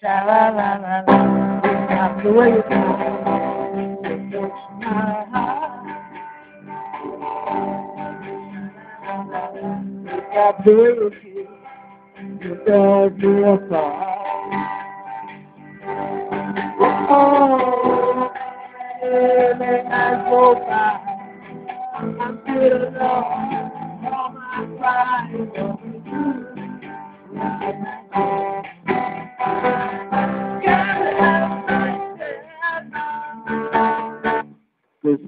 Sha la la la la. That's the way it. You don't let go. I'm still.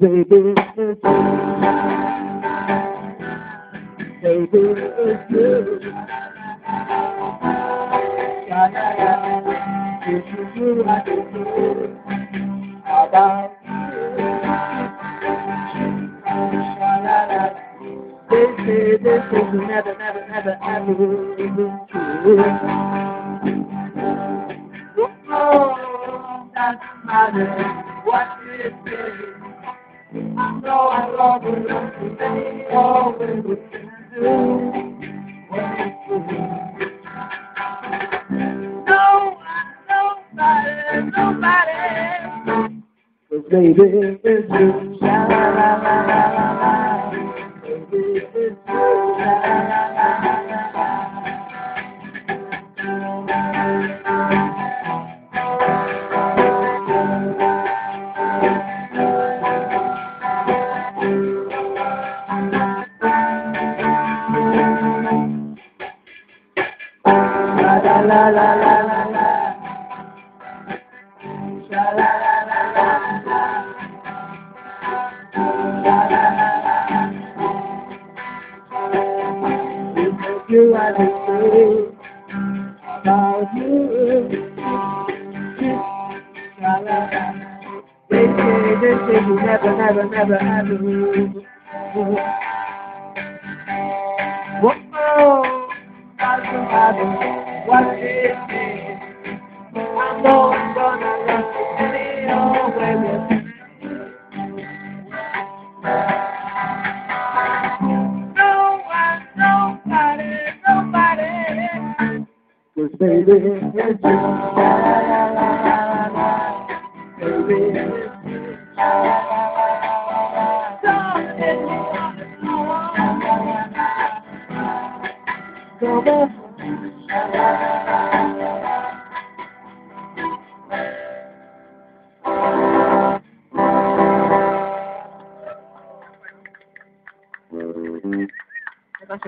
Baby, it's Baby, it's you. Yeah, yeah, yeah. It's you, I do. You. La, la. They say this is never, never, never, ever true. Oh, doesn't matter know I love you, and you always will do what you do. No nobody, baby, it's you. La la la la la La la la la la la la. La la la la la la. La la la la. You make you understand about you. La la la. They say this you never, never, never, ever. Whoa, matter what it Cause baby, it's you. La la la la la. Baby, it's you. La. La la la la la. Come on. La